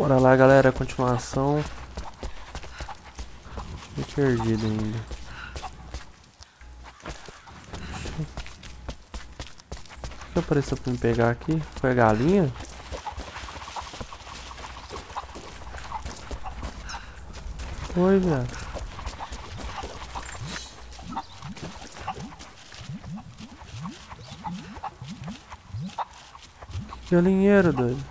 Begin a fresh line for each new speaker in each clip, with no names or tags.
Bora lá, galera. Continuação. Tô perdido ainda. O que apareceu pra me pegar aqui? Foi a galinha? Foi, velho. Galinheiro, doido.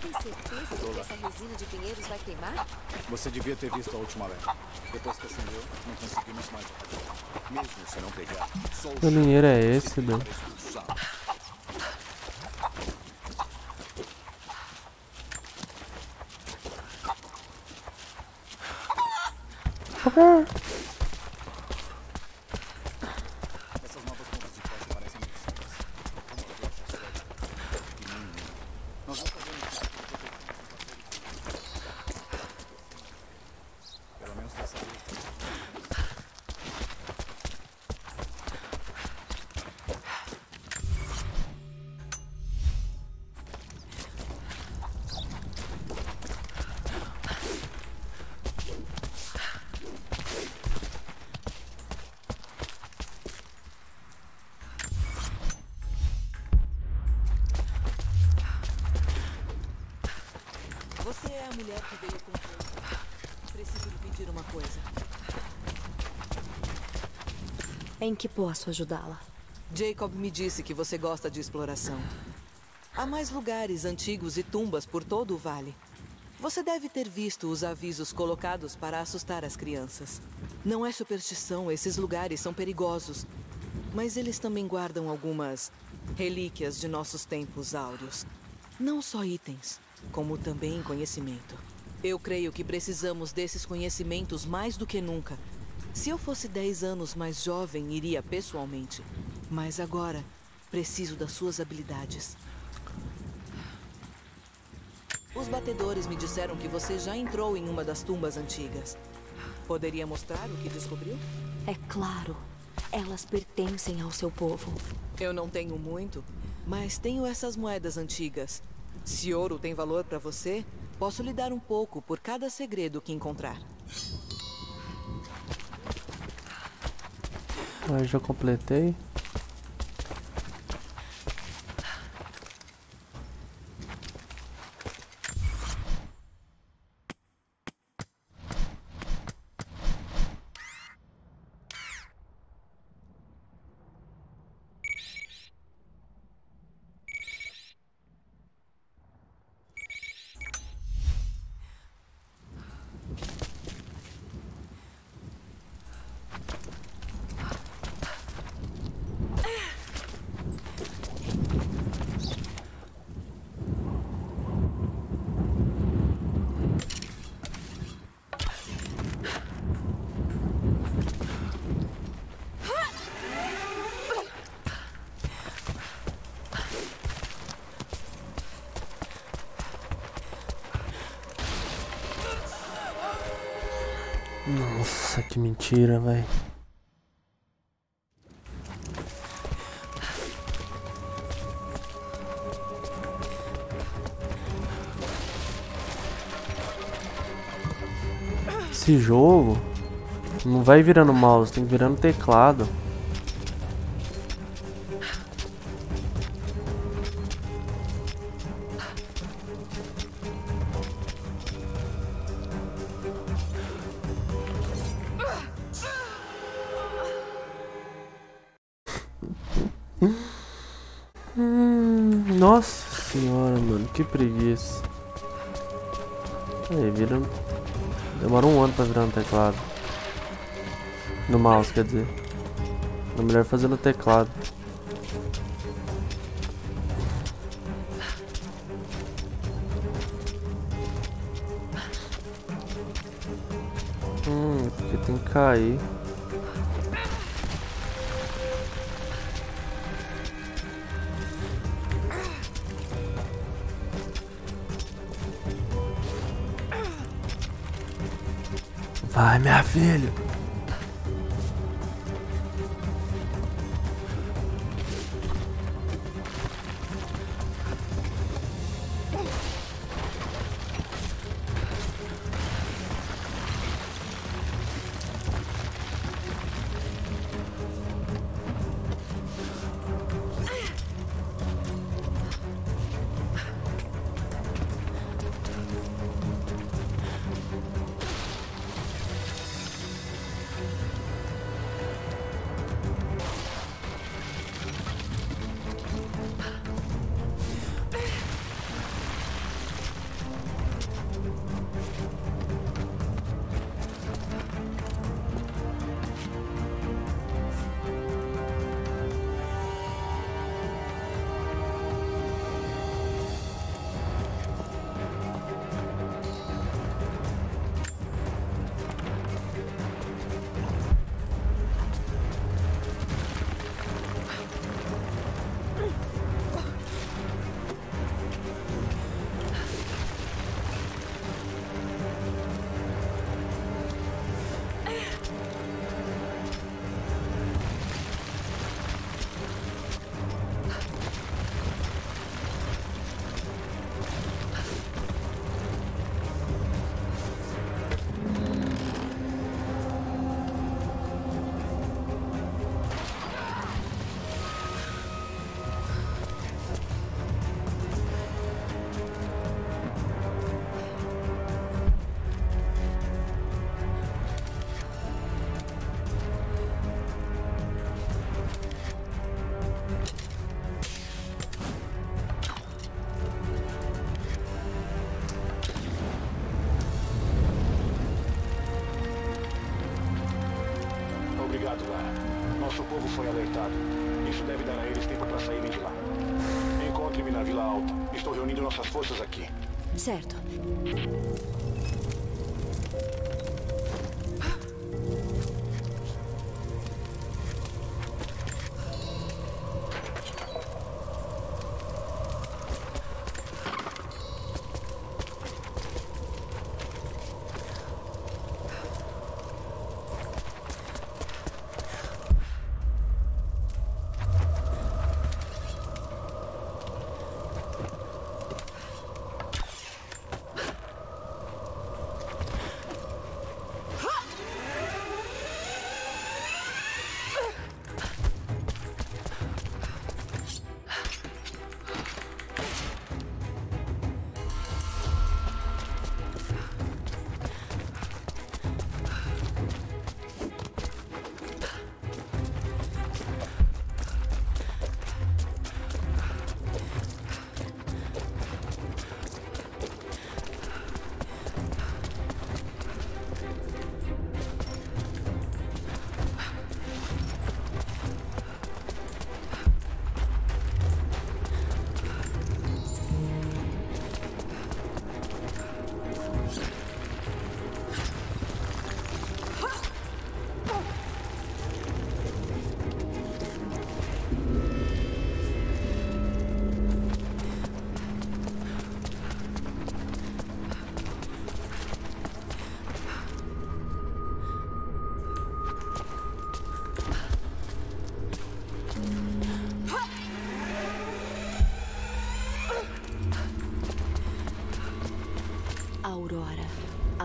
Tem certeza de que essa resina de pinheiros vai queimar?
Você devia ter visto a última leva. Depois que acendeu, não conseguimos mais. Mesmo se não pegar, só o
Galinheiro é esse, doido.
chão expulsar. Essas novas pontas de corte parecem muito simples. Como a brocha sólida, pequenininha. Nós não sabemos se aquilo protegeu. Pelo menos dessa vez.
Você é a mulher que veio com o Preciso lhe pedir uma coisa.
Em que posso ajudá-la?
Jacob me disse que você gosta de exploração. Há mais lugares antigos e tumbas por todo o vale. Você deve ter visto os avisos colocados para assustar as crianças. Não é superstição, esses lugares são perigosos. Mas eles também guardam algumas relíquias de nossos tempos áureos. Não só itens, como também conhecimento. Eu creio que precisamos desses conhecimentos mais do que nunca. Se eu fosse 10 anos mais jovem, iria pessoalmente. Mas agora, preciso das suas habilidades. Os batedores me disseram que você já entrou em uma das tumbas antigas. Poderia mostrar o que descobriu?
É claro. Elas pertencem ao seu povo.
Eu não tenho muito, mas tenho essas moedas antigas. Se ouro tem valor para você, posso lhe dar um pouco por cada segredo que encontrar.
Ah, já completei. Nossa, que mentira, velho. Esse jogo não vai virando mouse, tem que virando teclado. que preguiça. Aí, vira... Demora um ano pra virar no teclado. No mouse, quer dizer. É melhor fazer no teclado.
Hum, porque tem que cair. Vai, minha filha.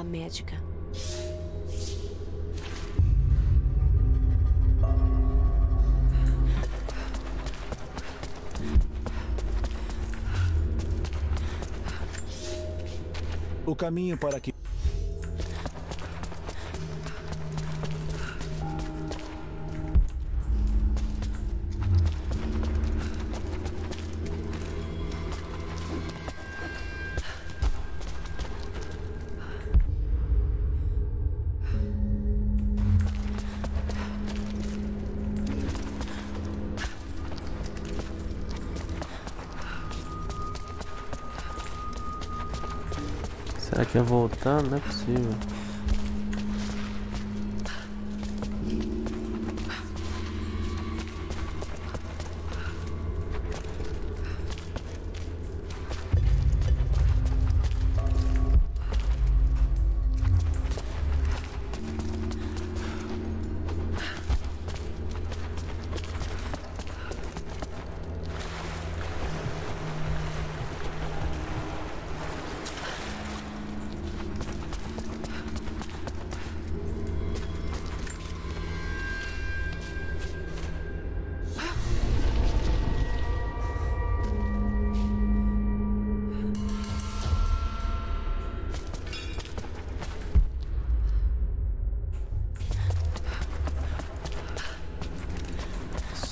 médica.
O caminho para que
voltando? Não é possível.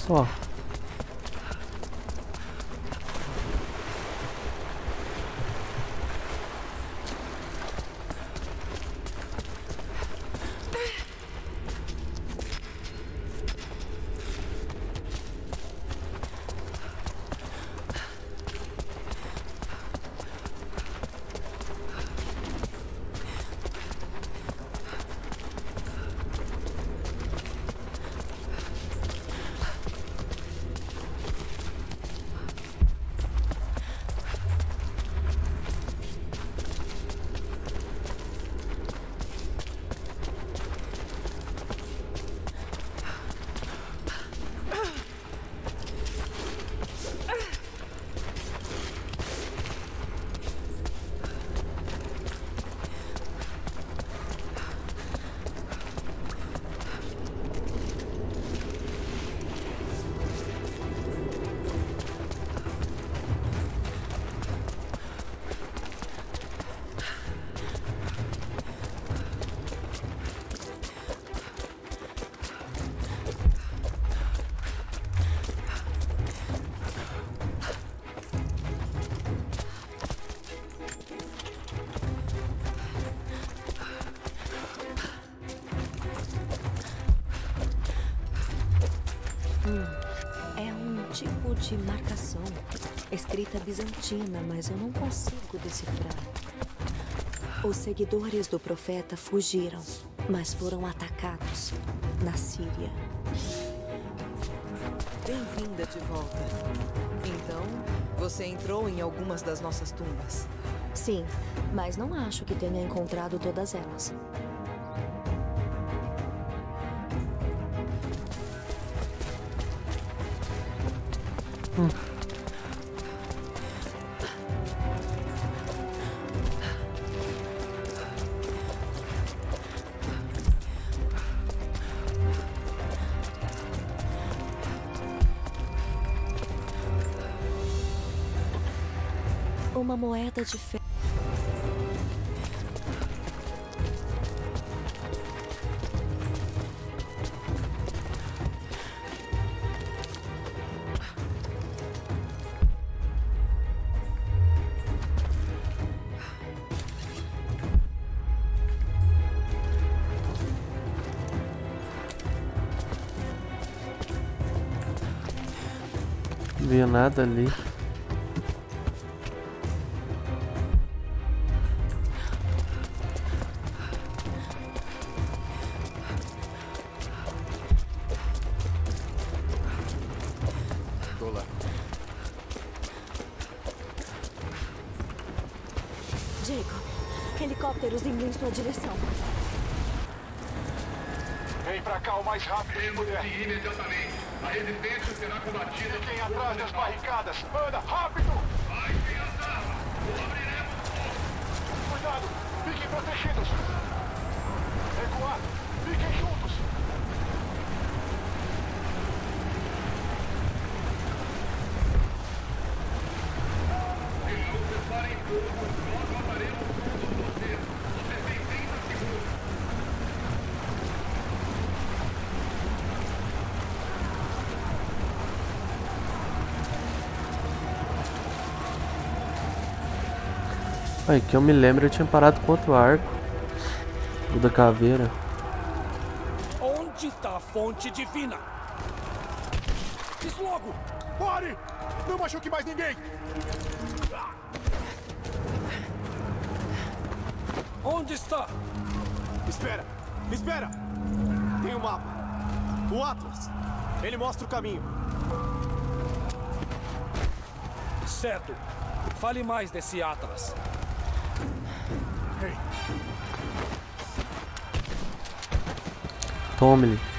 É Escrita bizantina, mas eu não consigo decifrar. Os seguidores do profeta fugiram, mas foram atacados na Síria.
Bem-vinda de volta. Então, você entrou em algumas das nossas tumbas.
Sim, mas não acho que tenha encontrado todas elas. De fé.
Não via nada ali. Aí, que eu me lembro, eu tinha parado com outro arco. O da caveira.
Onde está a fonte divina? Diz logo!
Pare! Não machuque mais ninguém!
Onde está?
Espera! Espera! Tem um mapa. O Atlas. Ele mostra o caminho.
Certo. Fale mais desse Atlas.
Tome-lhe.
Estamos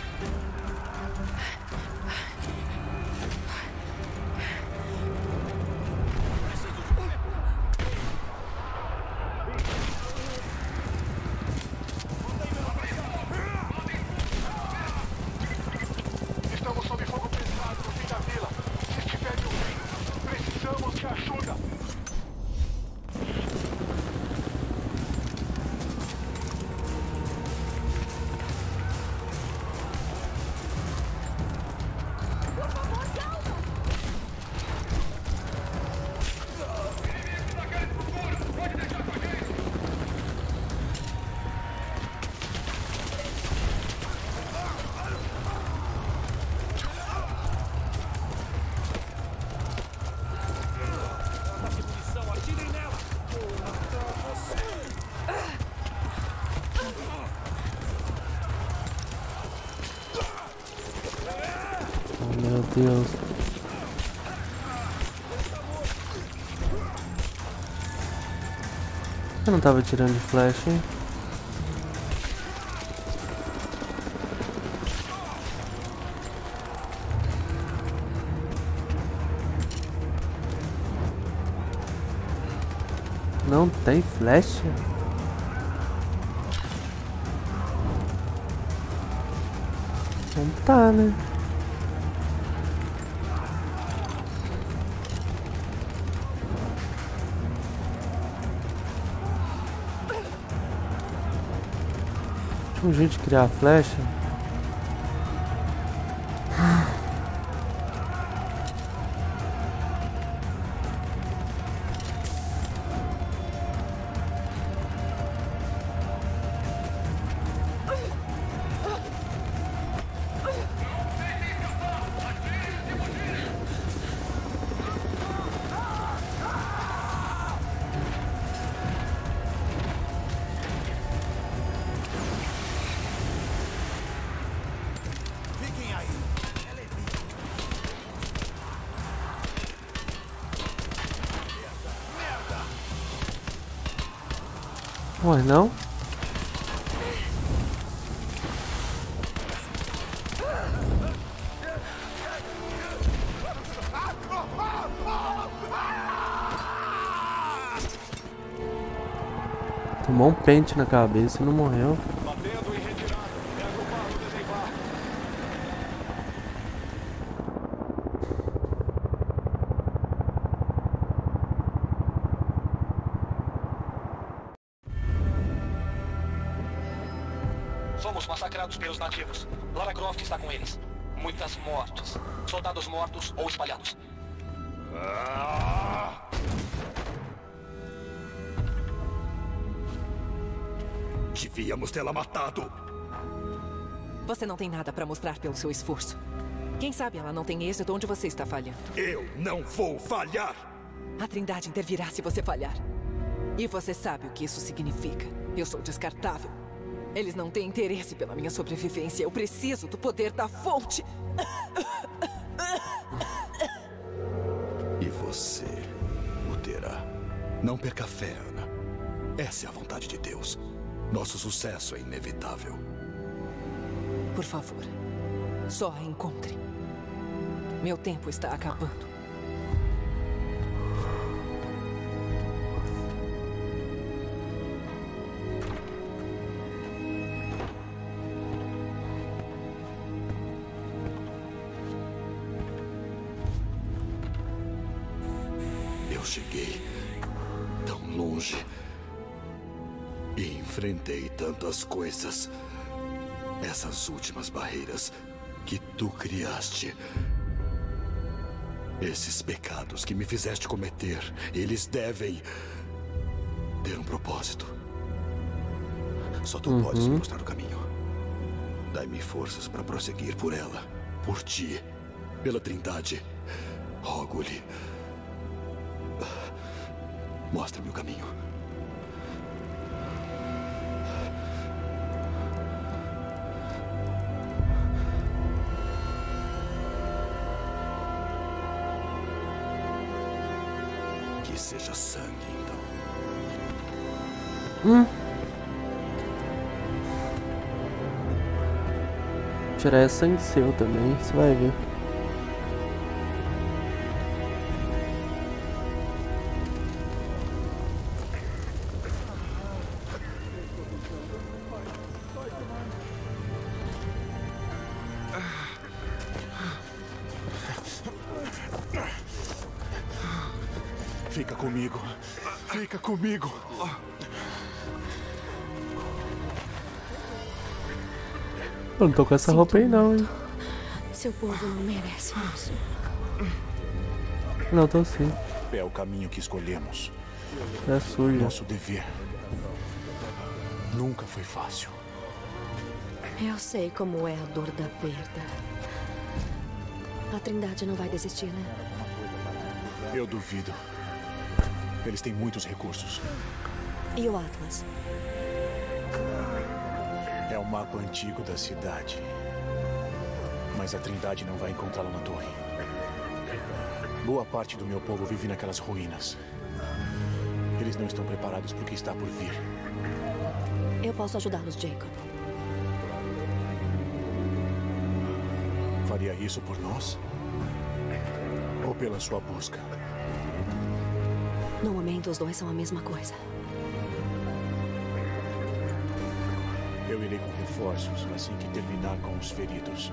Deus. Eu não tava tirando de flash, hein? Não tem flecha? Não tá, né? Um jeito de criar a flecha? Pente na cabeça e não morreu.
Tem nada pra mostrar pelo seu esforço. Quem sabe ela não tem êxito onde você está falhando.
Eu não vou falhar.
A Trindade intervirá se você falhar. E você sabe o que isso significa. Eu sou descartável. Eles não têm interesse pela minha sobrevivência. Eu preciso do poder da fonte.
E você o terá. Não perca a fé, Ana. Essa é a vontade de Deus. Nosso sucesso é inevitável.
Por favor, só a encontre. Meu tempo está acabando.
Eu cheguei tão longe e enfrentei tantas coisas. Essas últimas barreiras que tu criaste. Esses pecados que me fizeste cometer, eles devem ter um propósito. Só tu podes me mostrar o caminho. Dai-me forças para prosseguir por ela, por ti, pela Trindade. Rogo-lhe. Mostra-me o caminho.
Tirar é sangue seu também, você vai ver.
Fica comigo. Fica comigo.
Eu não tô com essa roupa aí não, hein?
Seu povo não merece isso.
Não, tô sim.
É o caminho que escolhemos.
É suja.
Nosso dever. Nunca foi fácil.
Eu sei como é a dor da perda. A Trindade não vai desistir, né?
Eu duvido. Eles têm muitos recursos.
E o Atlas?
O mapa antigo da cidade.
Mas a Trindade não vai encontrá-lo na torre. Boa parte do meu povo vive naquelas ruínas. Eles não estão preparados para o que está por vir.
Eu posso ajudá-los, Jacob.
Faria isso por nós? Ou pela sua busca?
No momento, os dois são a mesma coisa.
Eu irei com reforços assim que terminar com os feridos.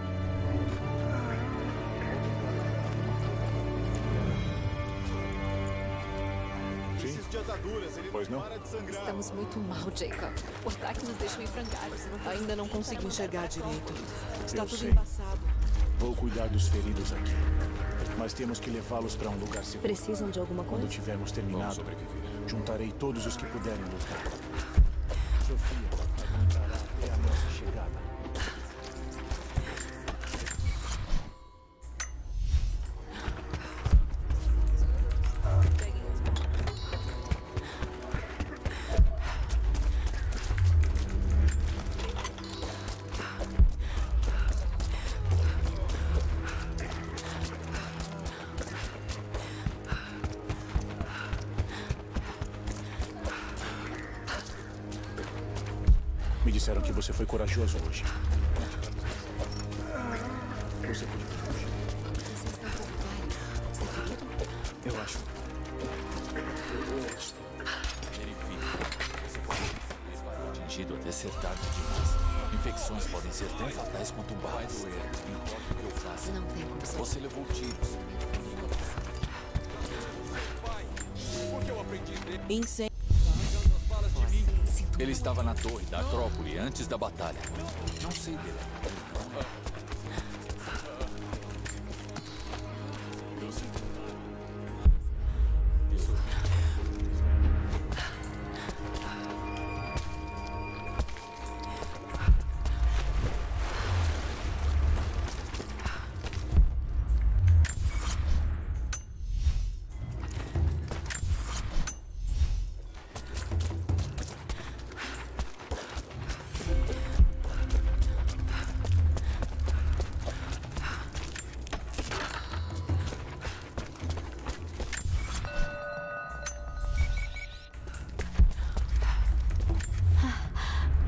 Esses de ataduras, ele
Pois não?
para de sangrar.
Estamos muito mal, Jacob. O ataque nos deixou em frangalhos.
Ainda não consigo enxergar direito. Está
Eu
tudo
sei.
embaçado.
Vou cuidar dos feridos aqui. Mas temos que levá-los para um lugar seguro.
Precisam de alguma
Quando
coisa?
tivermos terminado, juntarei todos os que puderem lutar.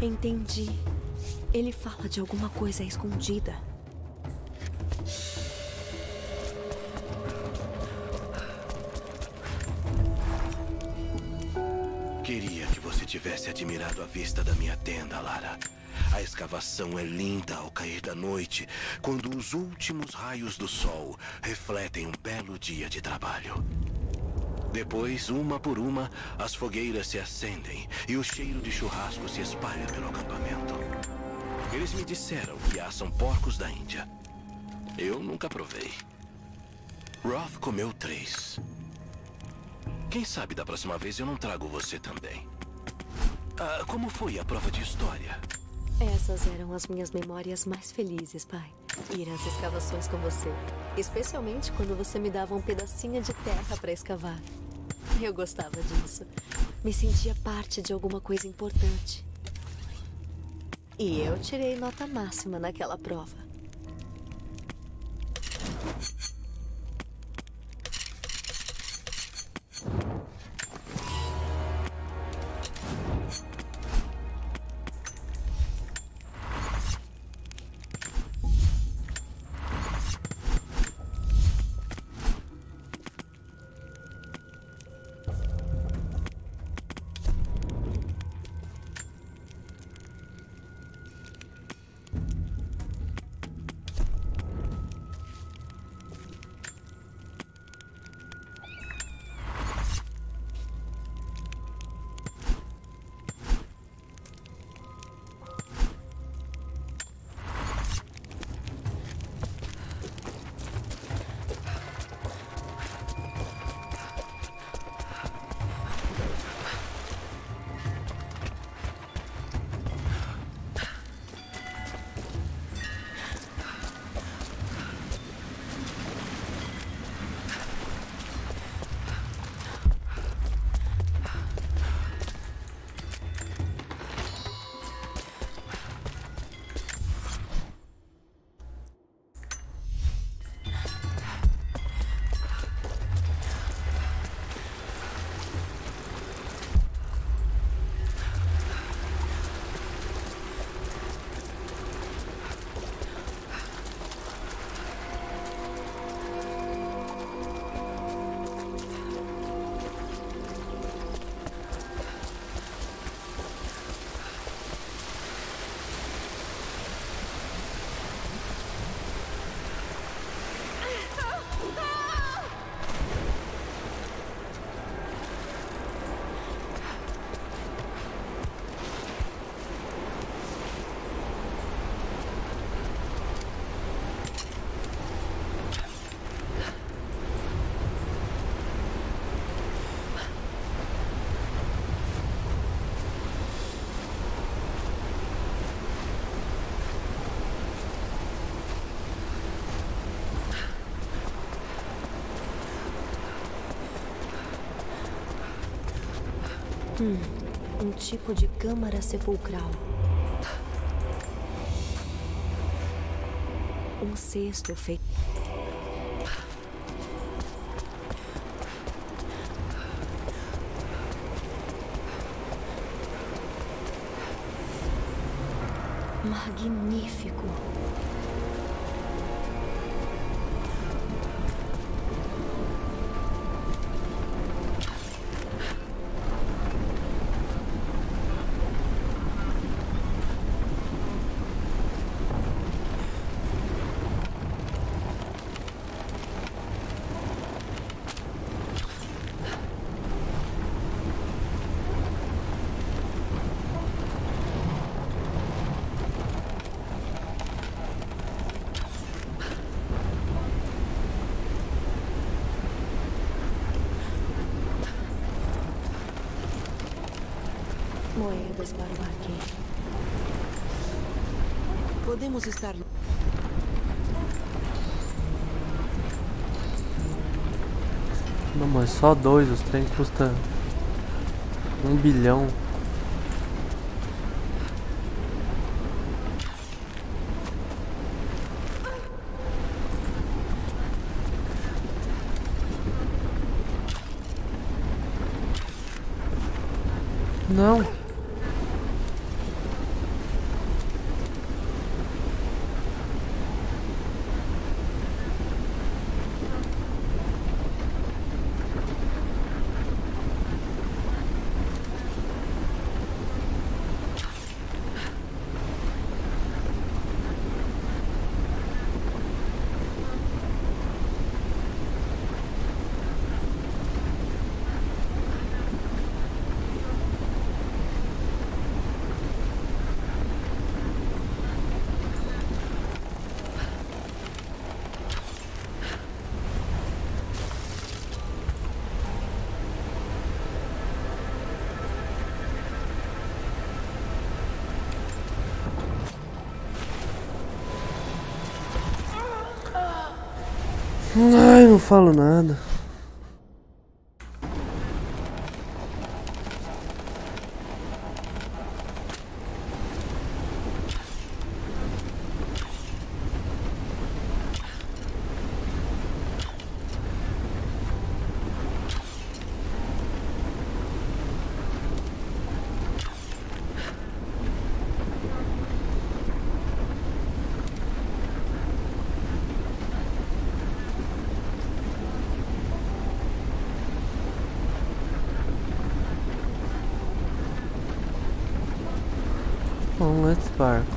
Entendi. Ele fala de alguma coisa escondida.
Queria que você tivesse admirado a vista da minha tenda, Lara. A escavação é linda ao cair da noite, quando os últimos raios do sol refletem um belo dia de trabalho. Depois, uma por uma, as fogueiras se acendem e o cheiro de churrasco se espalha pelo acampamento. Eles me disseram que assam porcos da Índia. Eu nunca provei. Roth comeu três. Quem sabe da próxima vez eu não trago você também. Ah, como foi a prova de história?
Essas eram as minhas memórias mais felizes, pai. Ir às escavações com você. Especialmente quando você me dava um pedacinho de terra para escavar. Eu gostava disso. Me sentia parte de alguma coisa importante. E eu tirei nota máxima naquela prova. Hum, um tipo de câmara sepulcral. Um cesto feito. Moedas para o arqueiro.
Podemos estar.
Não, mas só dois, os trem custa um bilhão. Não. Ai, não falo nada. Bom, let's barco.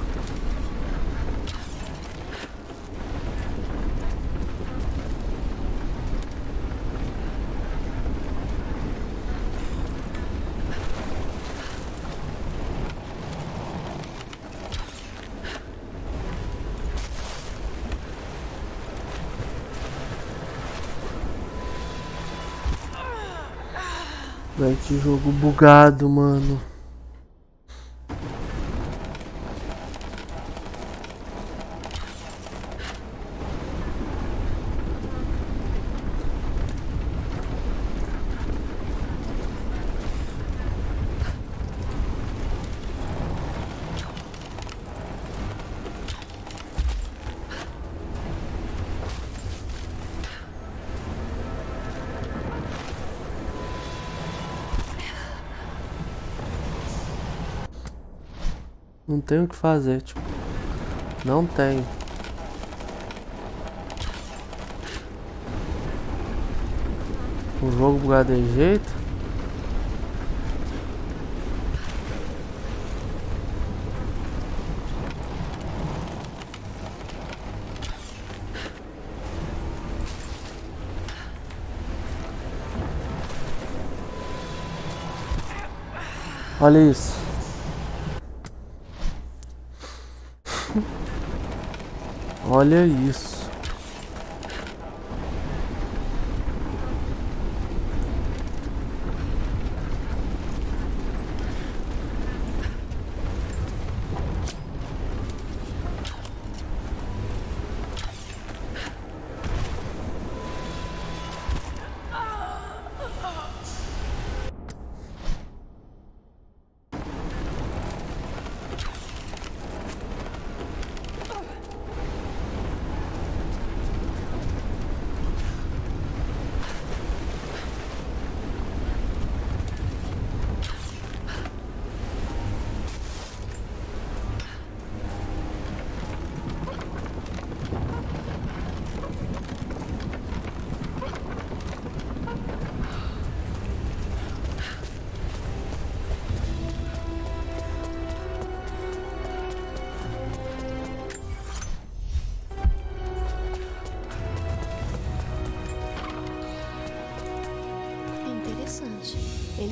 Vai que jogo bugado, mano. Não tem o que fazer, tipo. Não tem. O jogo bugado de jeito. Olha isso. Olha isso.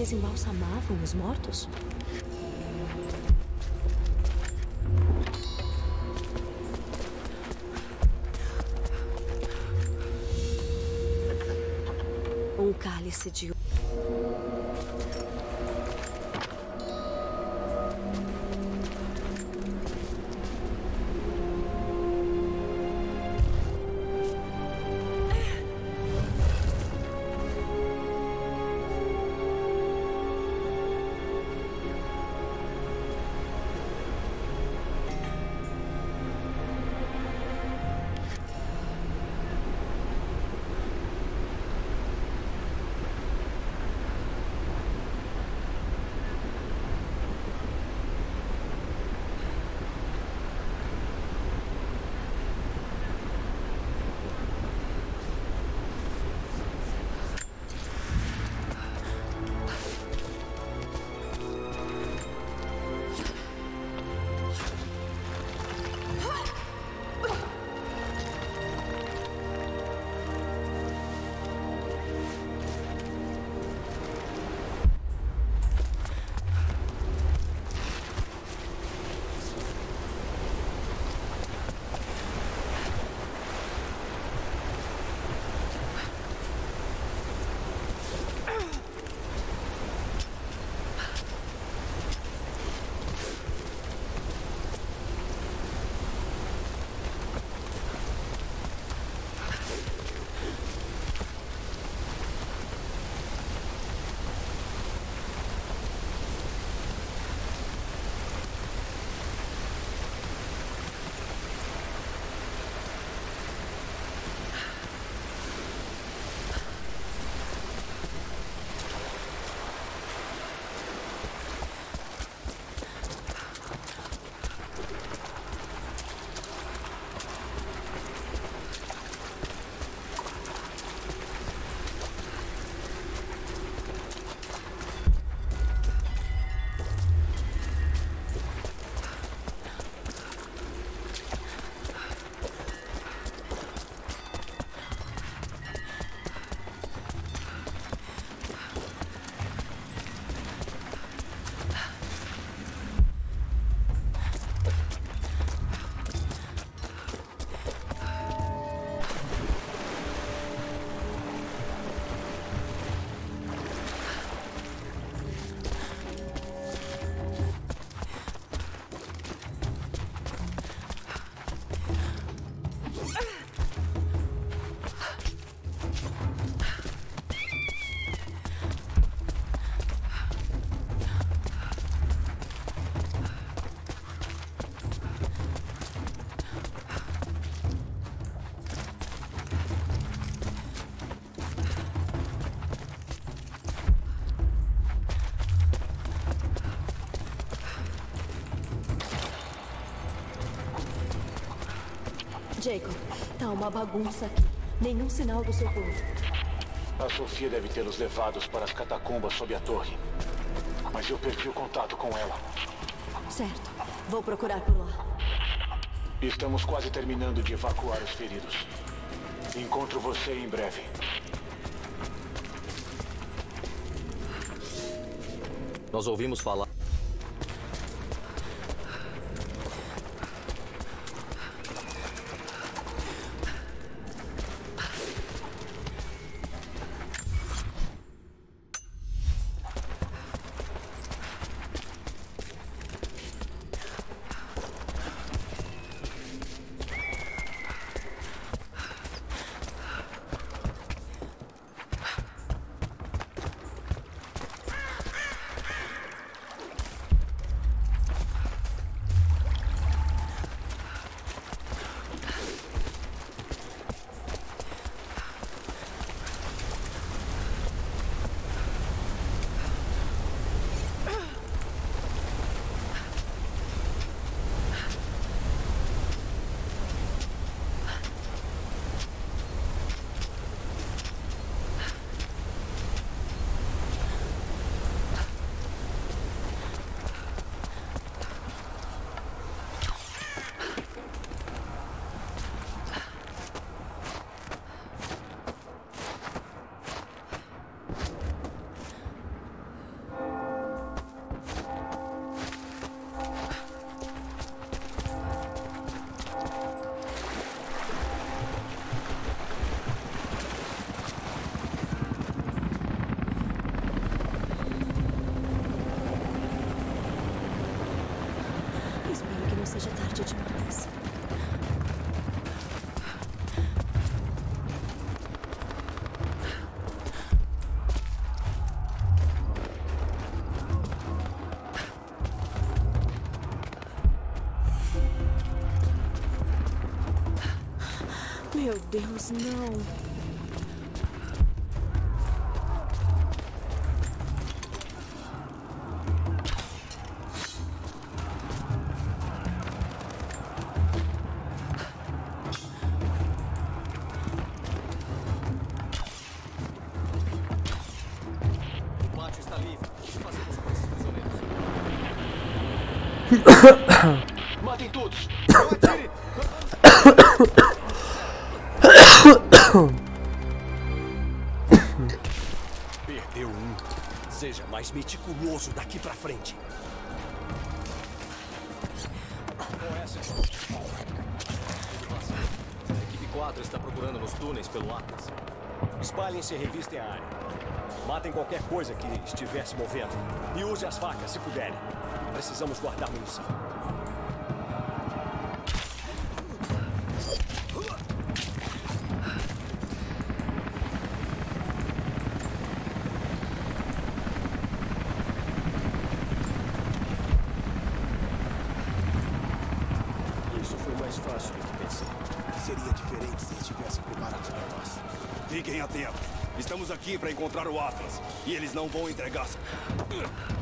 Eles embalsamavam os mortos? Um cálice de Jacob, tá uma bagunça aqui. Nenhum sinal do seu povo.
A Sofia deve tê-los levados para as catacumbas sob a torre. Mas eu perdi o contato com ela.
Certo. Vou procurar por lá.
Estamos quase terminando de evacuar os feridos. Encontro você em breve.
Nós ouvimos falar.
Deus, não.
O pátio está livre. O que fazemos com esses prisioneiros?
Pelo Atlas.
Espalhem-se e revistem a área. Matem qualquer coisa que estiver se movendo. E use as facas, se puderem. Precisamos guardar munição.
E eles não vão entregar.
Cuidado!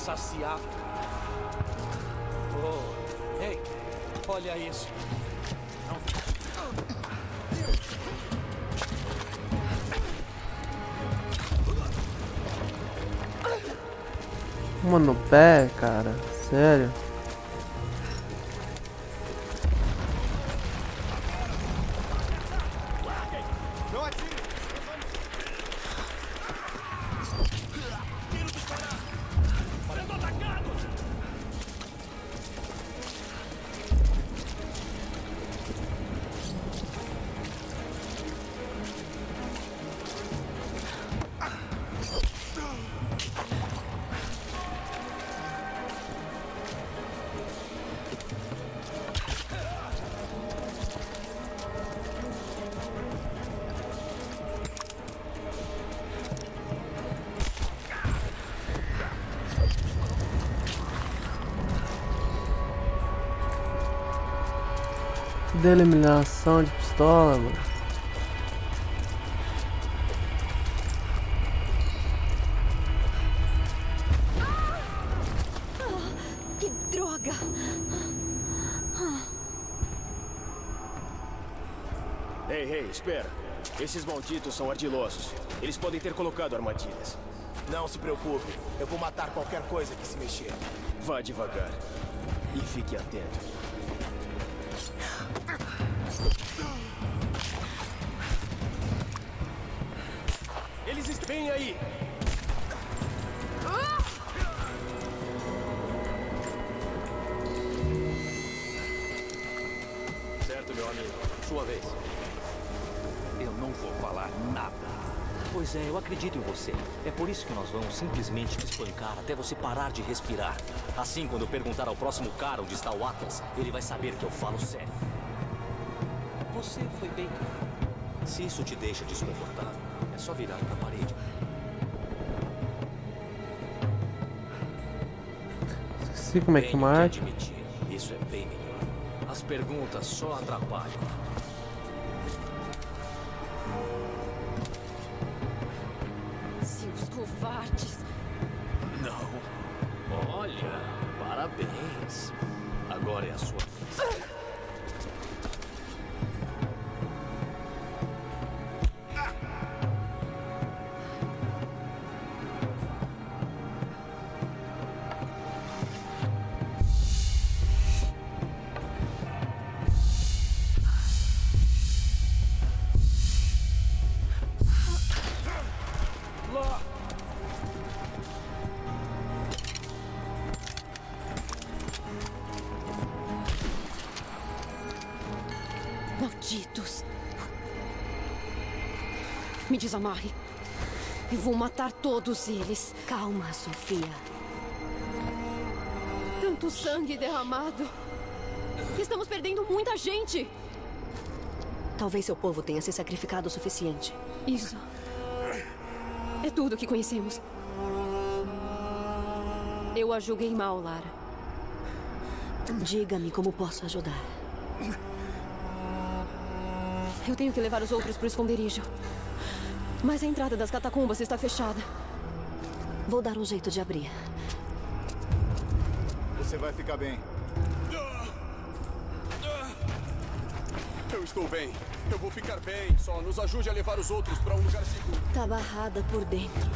Insaciável. Oh, ei, olha isso.
No pé, cara. Sério. Deliminação de pistola, mano.
Que droga!
Ei, ei, espera. Esses malditos são ardilosos. Eles podem ter colocado armadilhas.
Não se preocupe. Eu vou matar qualquer coisa que se mexer.
Vá devagar. E fique atento.
Pois é, eu acredito em você. É por isso que nós vamos simplesmente te espancar até você parar de respirar. Assim, quando eu perguntar ao próximo cara onde está o Atlas, ele vai saber que eu falo sério. Você foi bem claro. Se isso te deixa desconfortável, é só virar pra parede.
Esqueci como é que marca.
isso é bem melhor. As perguntas só atrapalham. Parabéns. Agora é a sua vez.
Desamarre. E vou matar todos eles.
Calma, Sofia.
Tanto sangue derramado. Estamos perdendo muita gente.
Talvez seu povo tenha se sacrificado o suficiente.
Isso. É tudo que conhecemos. Eu a julguei mal, Lara.
Diga-me como posso ajudar.
Eu tenho que levar os outros para o esconderijo. Mas a entrada das catacumbas está fechada.
Vou dar um jeito de abrir.
Você vai ficar bem.
Eu estou bem. Eu vou ficar bem. Só nos ajude a levar os outros para um lugar seguro.
Tá barrada por dentro.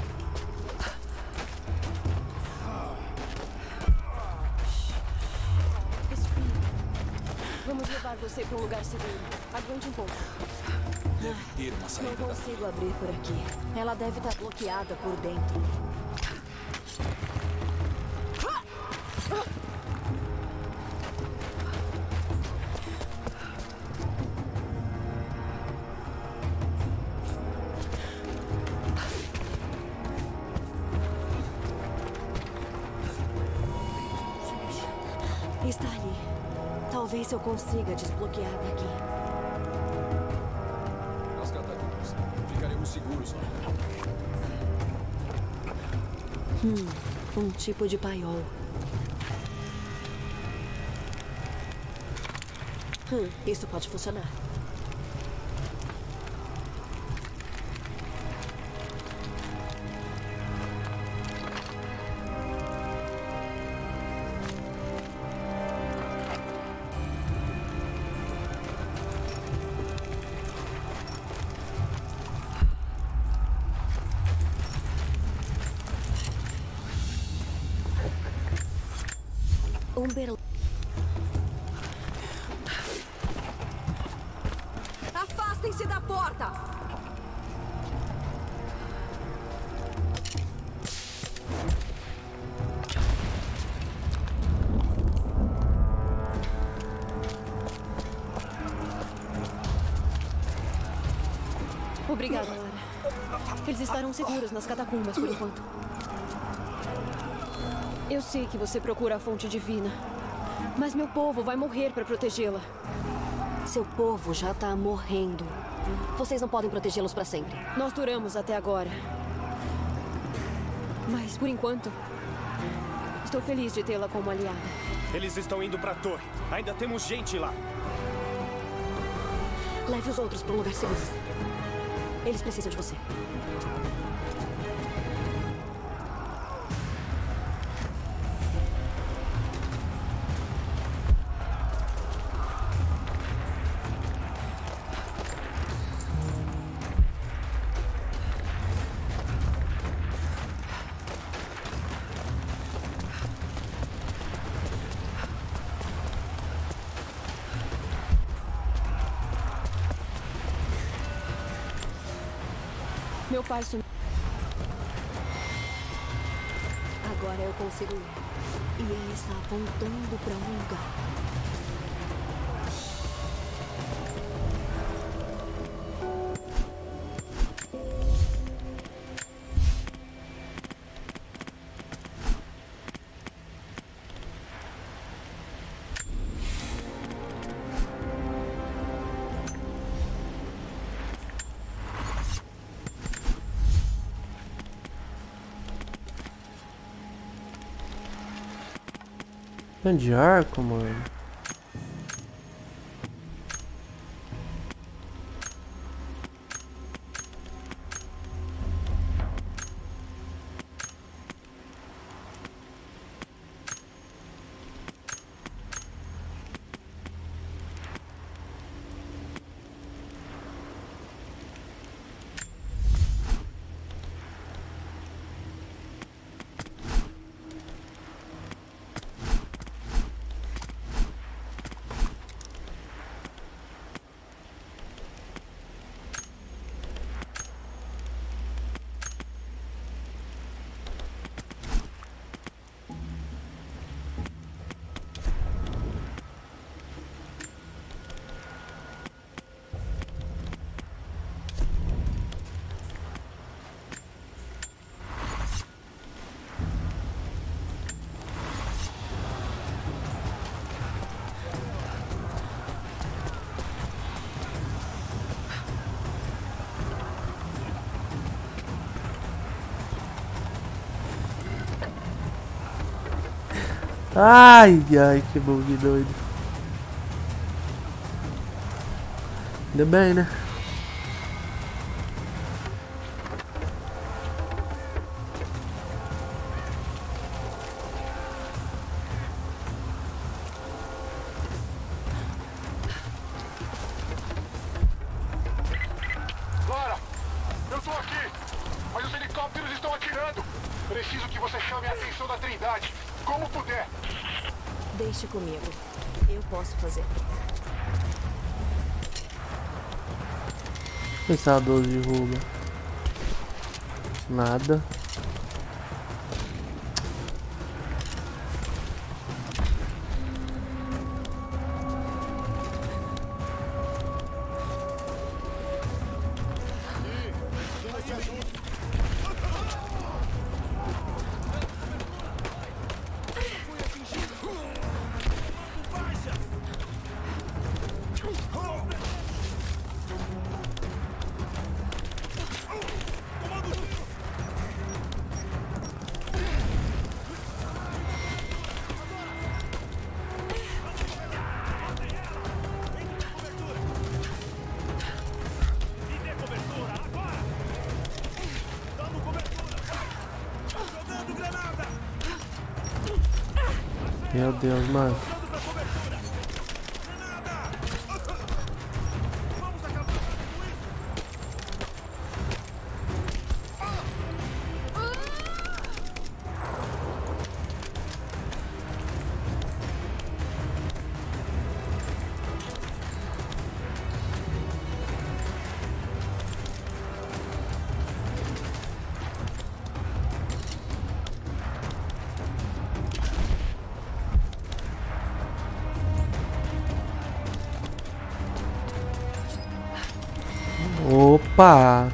Vamos levar você para um lugar seguro. Aguente um pouco.
Deve ter uma saída.
Não consigo abrir por aqui. Ela deve estar bloqueada por dentro. Está ali. Talvez eu consiga desbloquear daqui. Hum, um tipo de paiol. Hum, isso pode funcionar.
Estarão seguros nas catacumbas por enquanto. Eu sei que você procura a fonte divina. Mas meu povo vai morrer para protegê-la.
Seu povo já tá morrendo. Vocês não podem protegê-los para sempre.
Nós duramos até agora. Mas, por enquanto, estou feliz de tê-la como aliada.
Eles estão indo para a torre. Ainda temos gente lá.
Leve os outros para um lugar seguro. Eles precisam de você.
Pai sumiu.
Agora eu consigo ler. E ele está apontando para um lugar.
Grande arco, mano. Ai, ai, que bug doido. Ainda bem, né? Pensador de ruga. Nada.
爸呀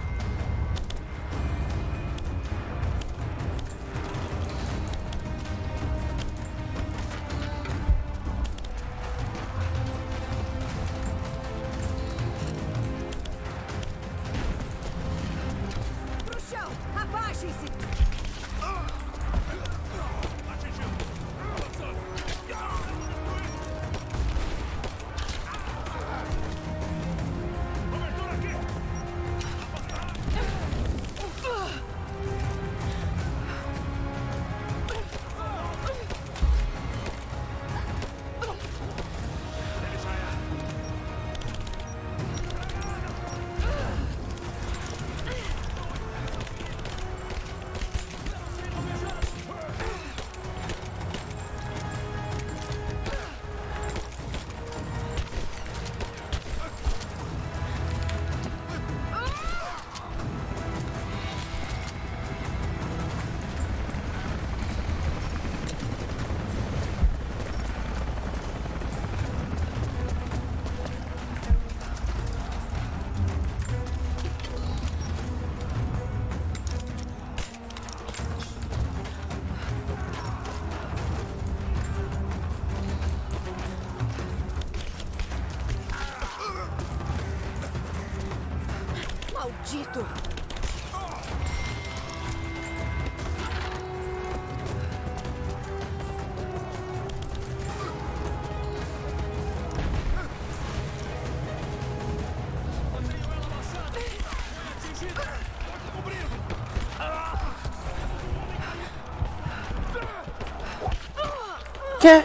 Que?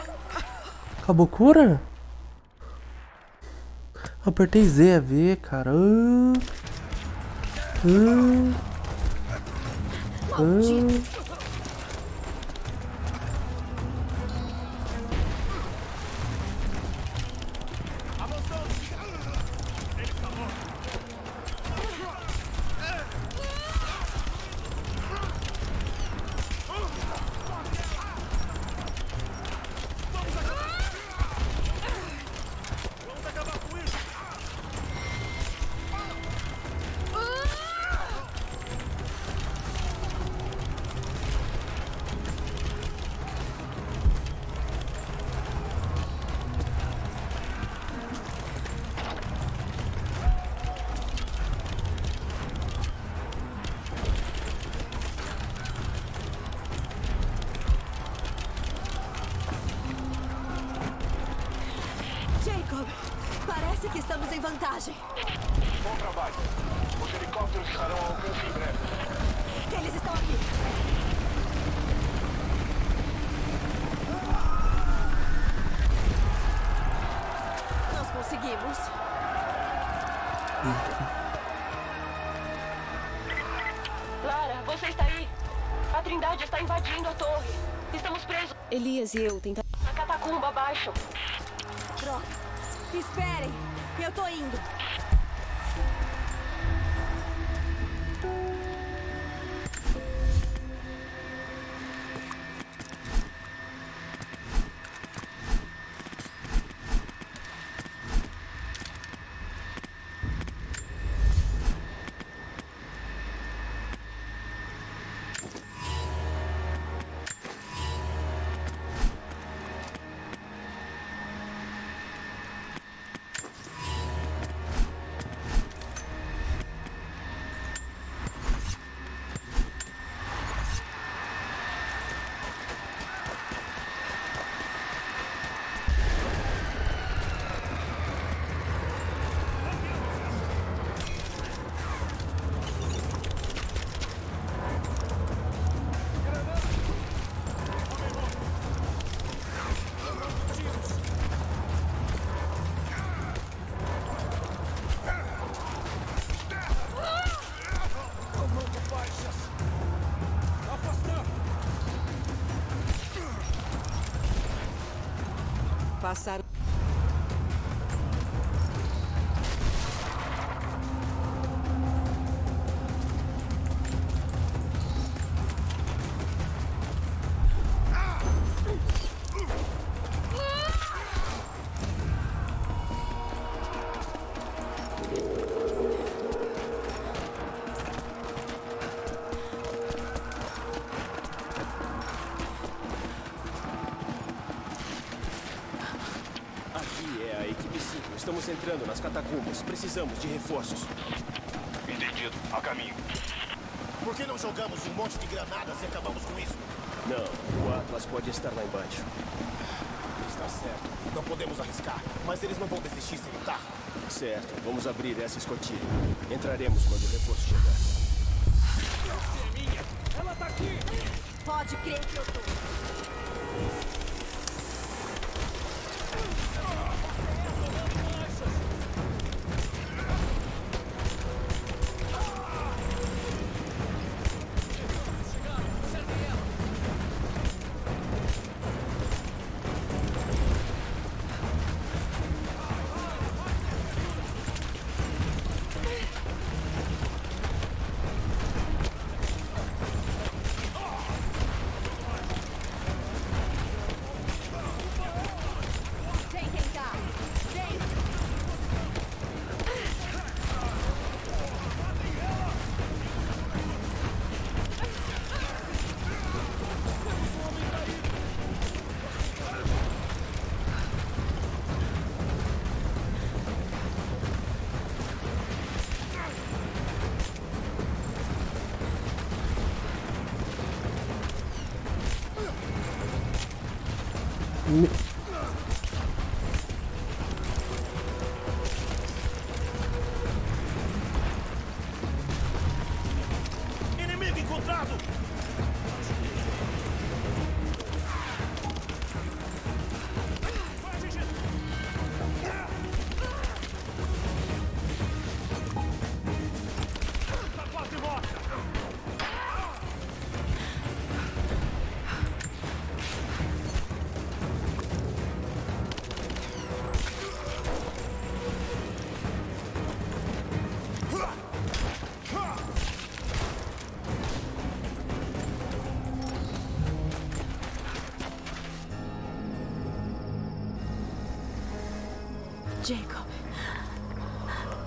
Acabou cura? Apertei Z a ver, cara. Ah. Ah.
Vantagem.
Bom trabalho. Os helicópteros estarão ao alcance em breve.
Eles estão aqui. Nós conseguimos.
Lara, você está aí? A Trindade está invadindo a torre. Estamos presos. Elias e eu tentamos. Na catacumba abaixo.
Droga. Esperem. Tô indo.
pasar catacumbas. Precisamos de reforços.
Entendido. A caminho.
Por que não jogamos um monte de granadas e acabamos com isso?
Não, o Atlas pode estar lá embaixo.
Está certo. Não podemos arriscar, mas eles não vão desistir sem lutar.
Certo, vamos abrir essa escotilha. Entraremos quando o reforço chegar.
Você é minha. Ela tá aqui.
Pode crer que eu tô.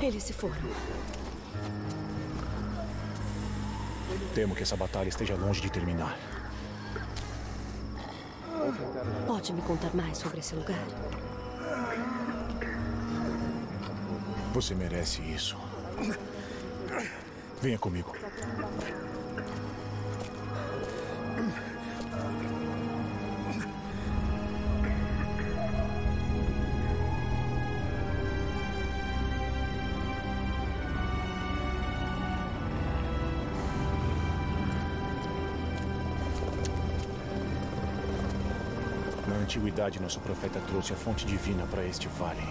Eles se foram.
Temo que essa batalha esteja longe de terminar.
Pode me contar mais sobre esse lugar?
Você merece isso. Venha comigo. Antiguidade, nosso profeta trouxe a fonte divina para este vale.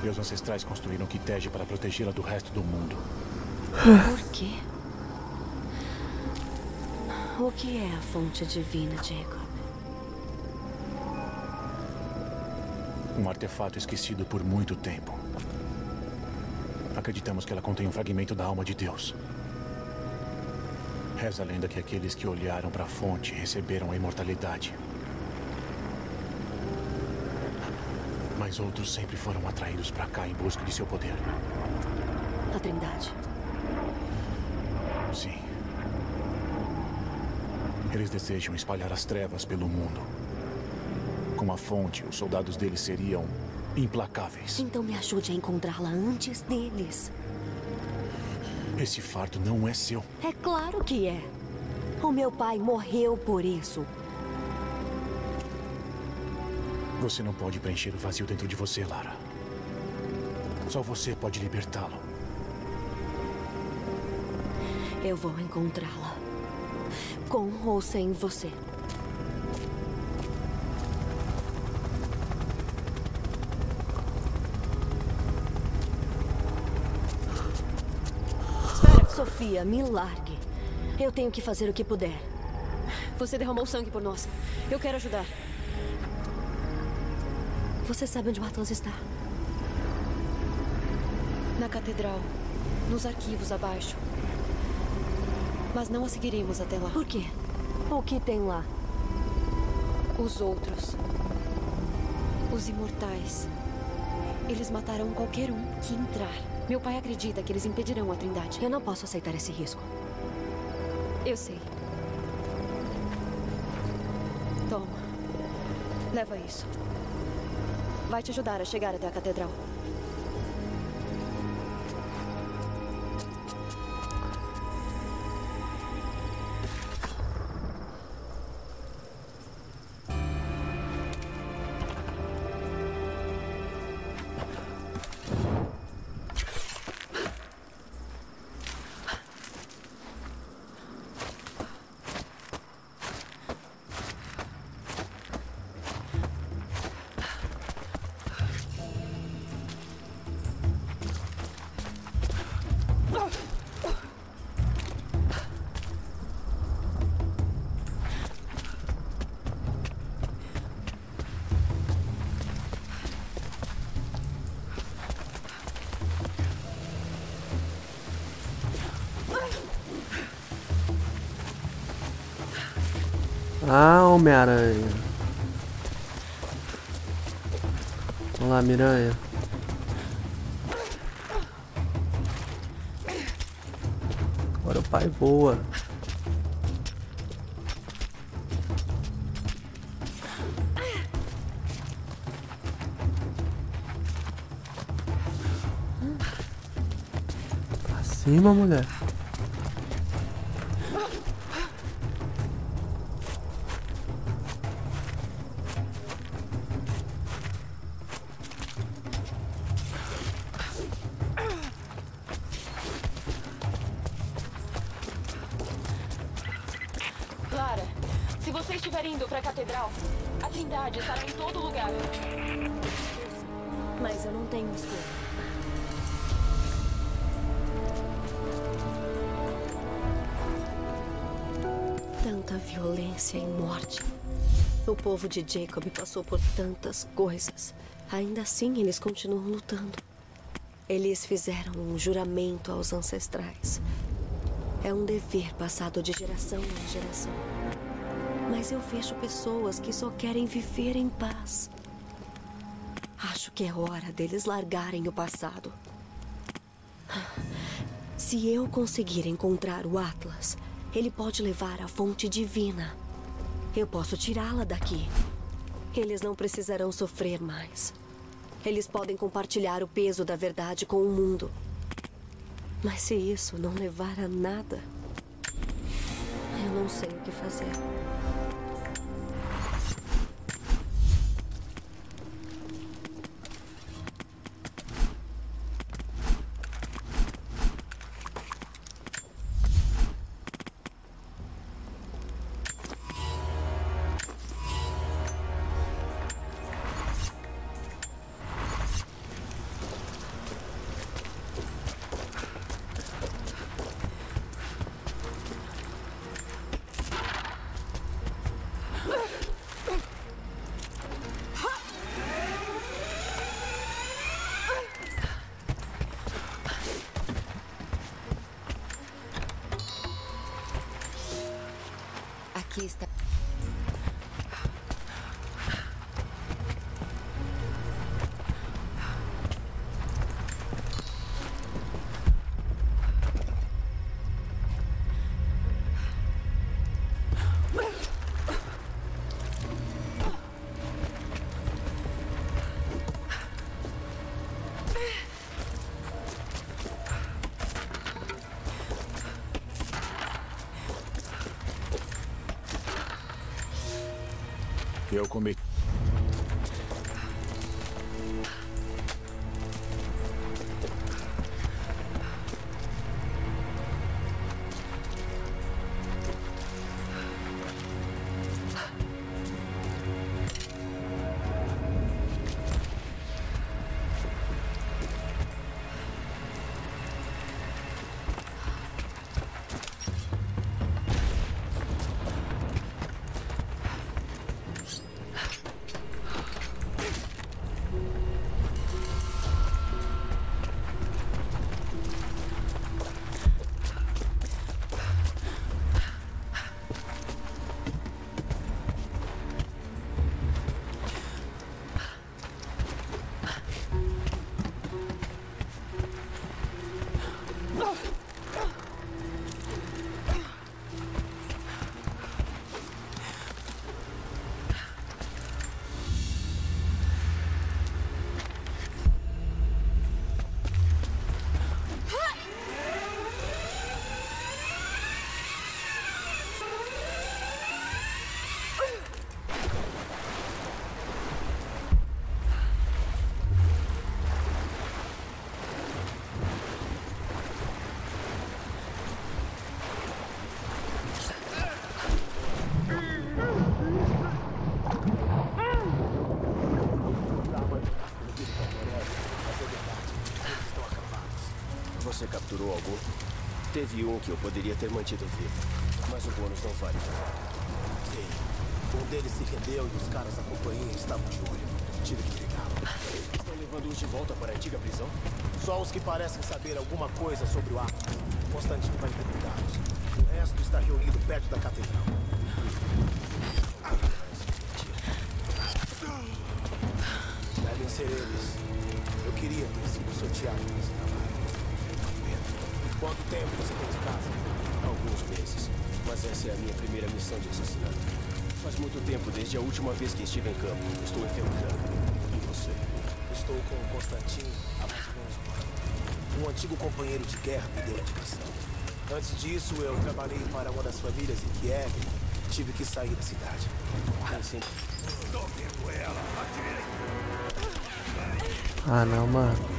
Meus ancestrais construíram Kitege para protegê-la do resto do mundo.
Por quê? O que é a fonte divina, Jacob?
Um artefato esquecido por muito tempo. Acreditamos que ela contém um fragmento da alma de Deus. Reza a lenda que aqueles que olharam para a fonte receberam a imortalidade. Mas outros sempre foram atraídos para cá em busca de seu poder.
A Trindade.
Sim. Eles desejam espalhar as trevas pelo mundo. Com a fonte, os soldados deles seriam implacáveis.
Então me ajude a encontrá-la antes deles.
Esse fardo não é seu.
É claro que é. O meu pai morreu por isso.
Você não pode preencher o vazio dentro de você, Lara. Só você pode libertá-lo.
Eu vou encontrá-la. Com ou sem você. Espera, Sofia, me largue. Eu tenho que fazer o que puder.
Você derramou sangue por nós. Eu quero ajudar.
Você sabe onde o Atlas está?
Na catedral. Nos arquivos abaixo. Mas não a seguiremos até lá.
Por quê? O que tem lá?
Os outros. Os imortais. Eles matarão qualquer um que entrar. Meu pai acredita que eles impedirão a Trindade.
Eu não posso aceitar esse risco.
Eu sei. Toma. Leva isso. Vai te ajudar a chegar até a catedral.
Homem-Aranha. Vamos lá, Miranha. Agora o pai voa. Pra cima, mulher.
Povo de Jacob passou por tantas coisas. Ainda assim, eles continuam lutando. Eles fizeram um juramento aos ancestrais. É um dever passado de geração em geração. Mas eu vejo pessoas que só querem viver em paz. Acho que é hora deles largarem o passado. Se eu conseguir encontrar o Atlas, ele pode levar a fonte divina. Eu posso tirá-la daqui. Eles não precisarão sofrer mais. Eles podem compartilhar o peso da verdade com o mundo. Mas se isso não levar a nada, eu não sei o que fazer.
Aqui
Eu cometi.
Você capturou algum? Teve um que eu poderia ter mantido vivo, mas o bônus não vale.
Sim. Um deles se rendeu e os caras da companhia estavam de olho. Tive que pegá-lo.
Estão levando-os de volta para a antiga prisão?
Só os que parecem saber alguma coisa sobre o ato. Constantino vai interrogá-los. O resto está reunido perto da catedral. Quanto tempo você tem de casa?
Alguns meses. Mas essa é a minha primeira missão de assassinato. Faz muito tempo desde a última vez que estive em campo. Estou enferrujado. E você?
Estou com o Constantino há mais ou menos um ano. Um antigo companheiro de guerra me deu a indicação. Antes disso, eu trabalhei para uma das famílias em Kiev tive que sair da cidade.
Assim.
Tô vendo ela,
Ah, não, mano.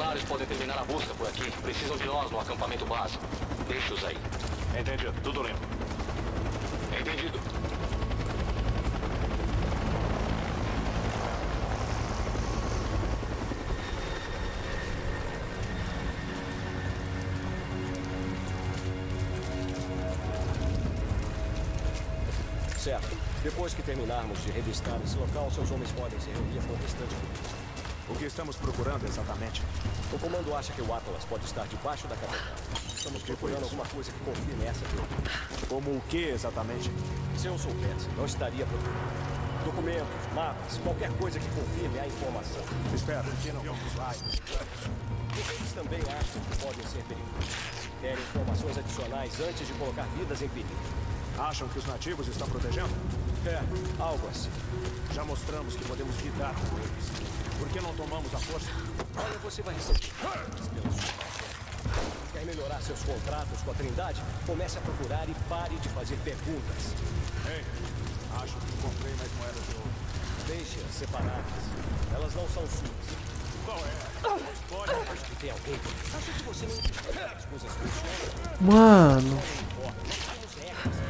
Os mercenários podem terminar a busca por aqui. Precisam de nós no acampamento básico. Deixa-os aí.
Entendido. Tudo limpo.
Entendido.
Certo. Depois que terminarmos de revistar esse local, seus homens podem se reunir com o restante do
O que estamos procurando exatamente?
O comando acha que o Atlas pode estar debaixo da catedral. Estamos procurando alguma coisa que confirme essa teoria.
Como o que exatamente?
Se eu soubesse, não estaria procurando. Documentos, mapas, qualquer coisa que confirme a informação.
Espera, que não vamos lá.
Vocês também acham que podem ser perigosos. Querem informações adicionais antes de colocar vidas em perigo.
Acham que os nativos estão protegendo?
É, algo assim.
Já mostramos que podemos lidar com eles. Por que não tomamos a força?
Olha, você vai receber Quer melhorar seus contratos com a Trindade? Comece a procurar e pare de fazer perguntas.
Ei, acho que encontrei mais moedas de ouro.
Deixe-as separadas. Elas não são suas.
Qual é? Pode.
Acho que tem alguém. Acho que você não entende as coisas funcionam.
Mano.
Não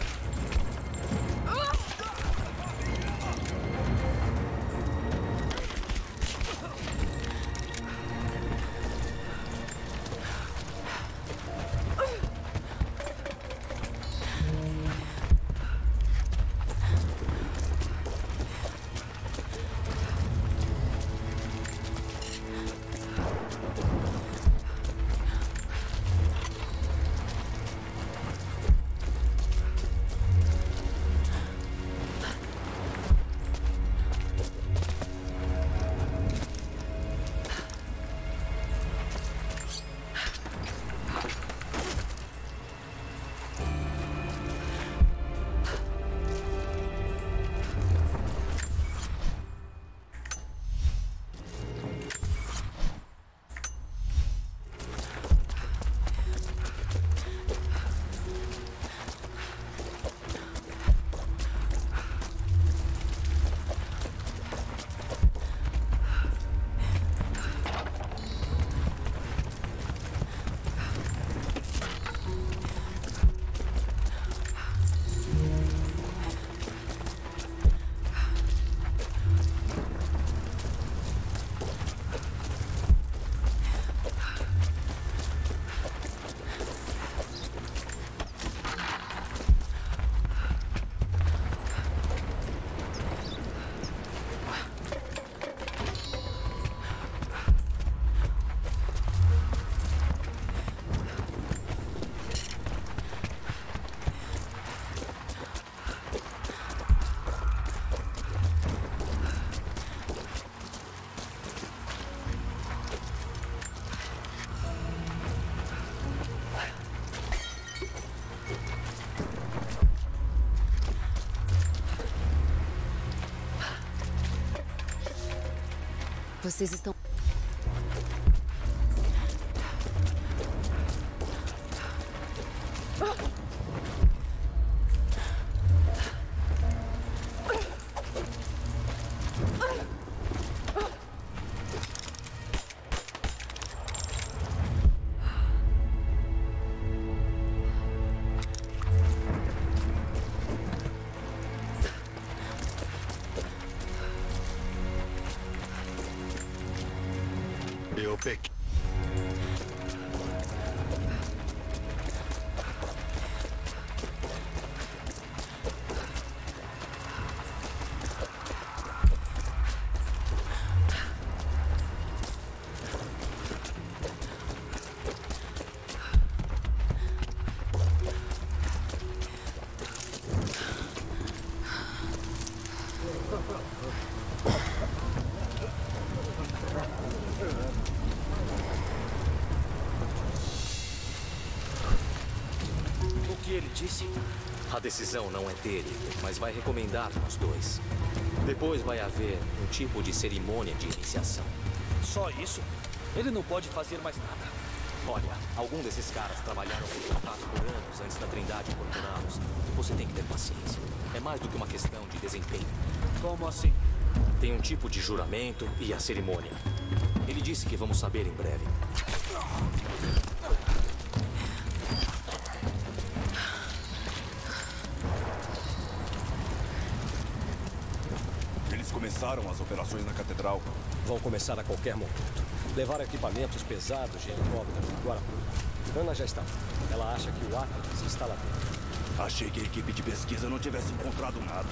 Vocês estão.
Decisão não é dele, mas vai recomendar nós dois. Depois vai haver um tipo de cerimônia de iniciação.
Só isso? Ele não pode fazer mais nada.
Olha, algum desses caras trabalharam com contato por anos antes da Trindade incorporá-los. Você tem que ter paciência. É mais do que uma questão de desempenho.
Como assim?
Tem um tipo de juramento e a cerimônia. Ele disse que vamos saber em breve.
Começaram as operações na catedral? Vão começar a qualquer momento. Levaram equipamentos pesados de helicóptero agora. Ana já está. Ela acha que o Atlas está lá dentro.
Achei que a equipe de pesquisa não tivesse encontrado nada.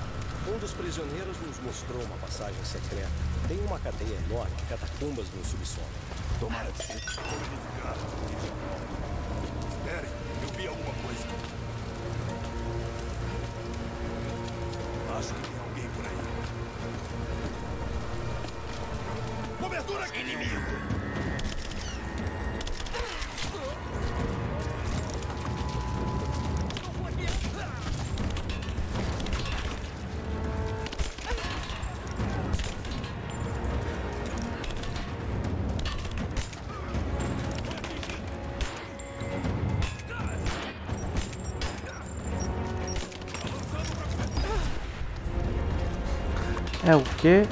Um dos prisioneiros nos mostrou uma passagem secreta. Tem uma cadeia enorme, catacumbas no subsolo.
Tomara que seja
É o quê?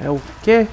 É o quê?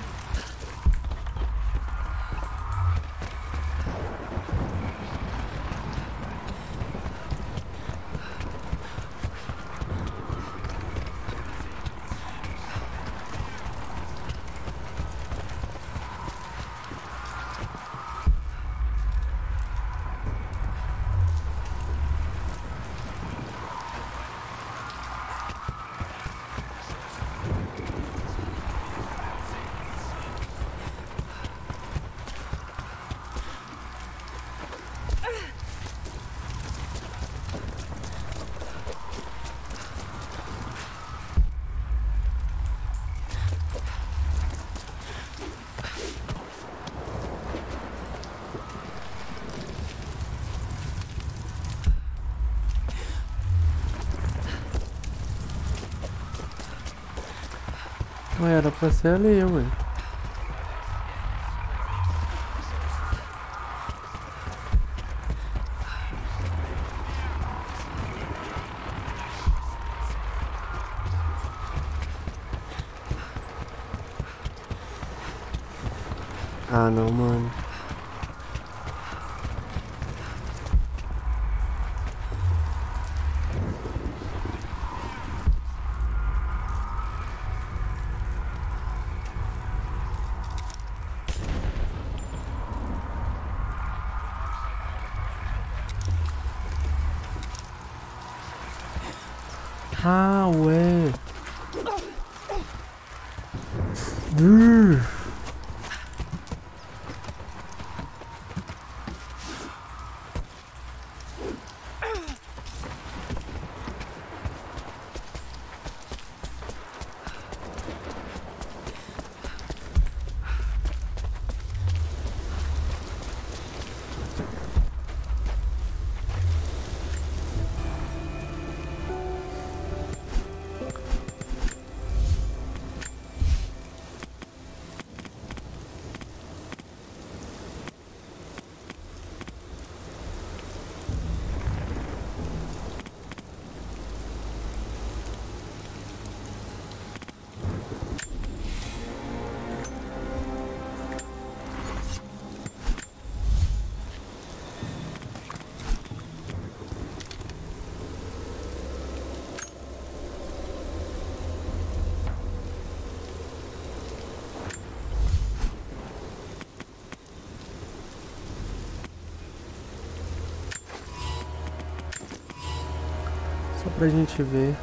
Era pra ser ali, ué. Pra gente ver.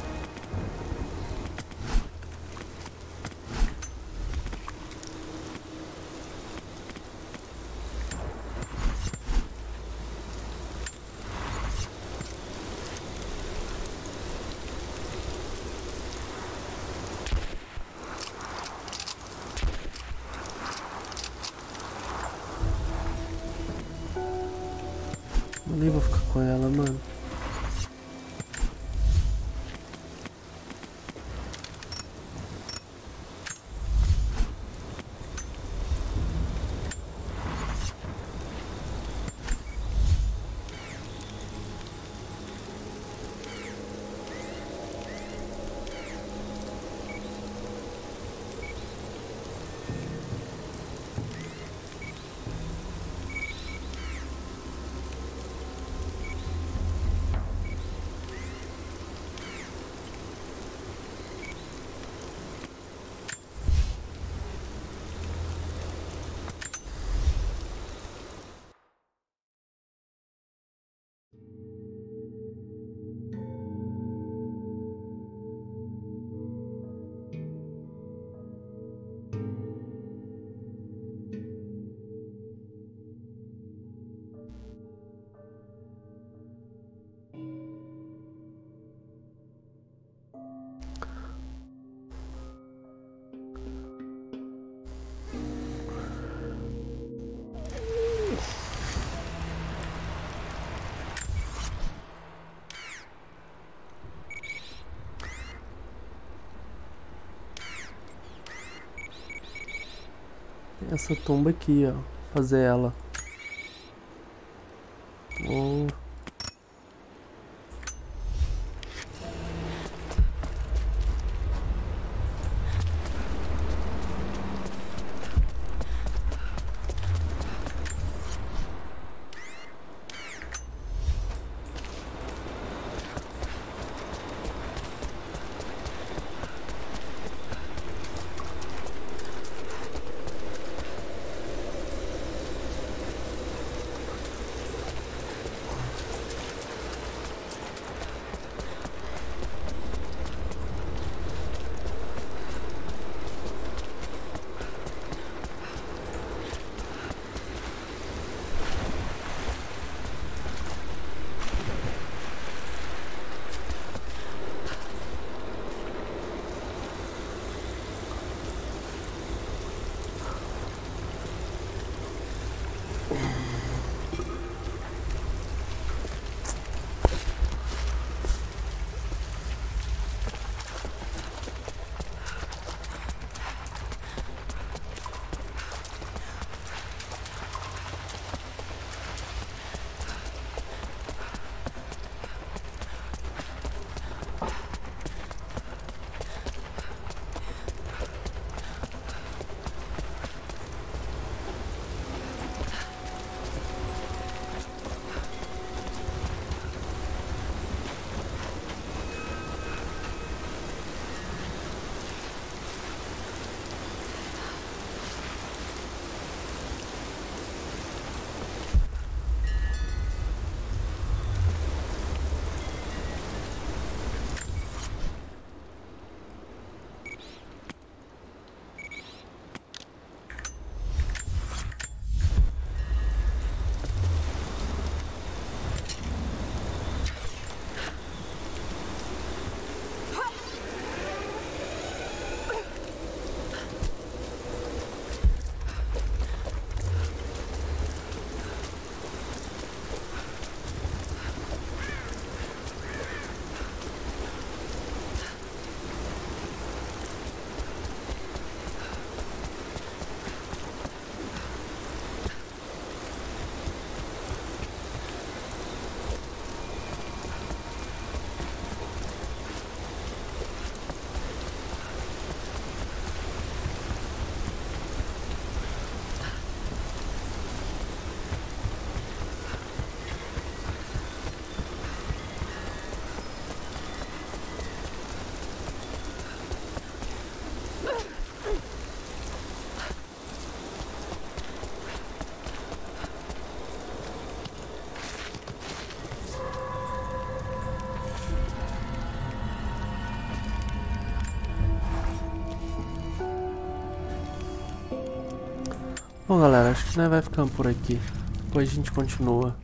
Essa tumba aqui, ó. Fazer ela. Bom, galera, acho que nós vai ficando por aqui. Depois a gente continua.